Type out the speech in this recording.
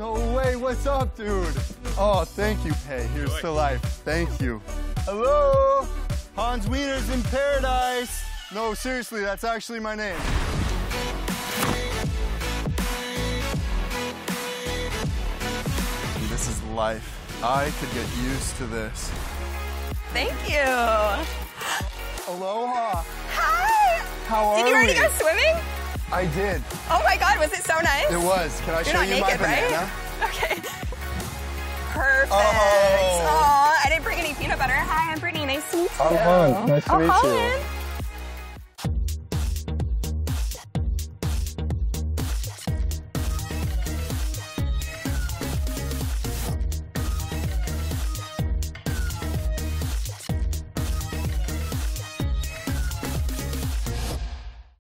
No way, what's up, dude? Oh, thank you, Pay. Here's to life. Thank you. Hello? Hans Wiener's in paradise. No, seriously, that's actually my name. This is life. I could get used to this. Thank you. Aloha. Hi. How are you? Did you already we? go swimming? I did. Oh my God, was it so nice? It was. Can I You're show not you naked, my right? banana? Okay. Perfect. Oh. Aw, I didn't bring any peanut butter. Hi, I'm Brittany. Nice to meet you. I'm Hans. Nice to oh, meet you. Holland.